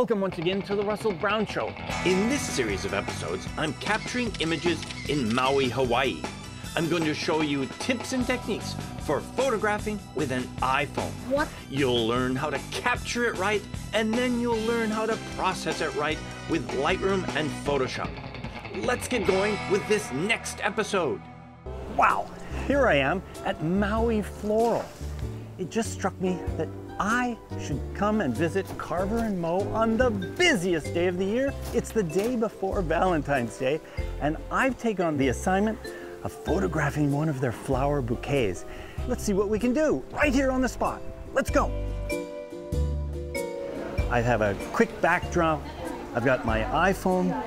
Welcome once again to the Russell Brown Show. In this series of episodes, I'm capturing images in Maui, Hawaii. I'm going to show you tips and techniques for photographing with an iPhone. What? You'll learn how to capture it right, and then you'll learn how to process it right with Lightroom and Photoshop. Let's get going with this next episode. Wow, here I am at Maui Floral. It just struck me that I should come and visit Carver and Mo on the busiest day of the year. It's the day before Valentine's Day, and I've taken on the assignment of photographing one of their flower bouquets. Let's see what we can do right here on the spot. Let's go. I have a quick backdrop. I've got my iPhone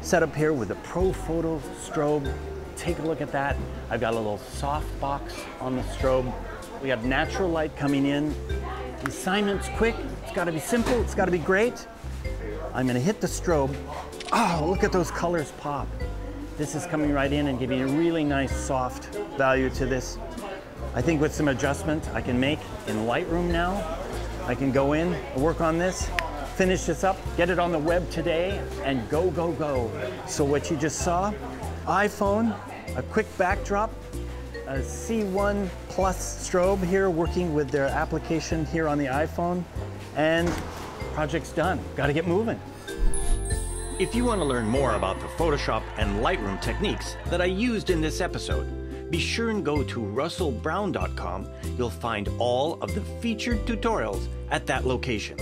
set up here with a Profoto strobe. Take a look at that. I've got a little soft box on the strobe. We have natural light coming in. The assignment's quick. It's got to be simple. It's got to be great. I'm to hit the strobe. Oh, look at those colors pop. This is coming right in and giving a really nice soft value to this. I think with some adjustment I can make in Lightroom now, I can go in, work on this, finish this up, get it on the web today, and go, go, go. So what you just saw, iPhone, a quick backdrop, a C1 Plus strobe here working with their application here on the iPhone, and project's done. Got to get moving. If you want to learn more about the Photoshop and Lightroom techniques that I used in this episode, be sure and go to russellbrown.com. You'll find all of the featured tutorials at that location.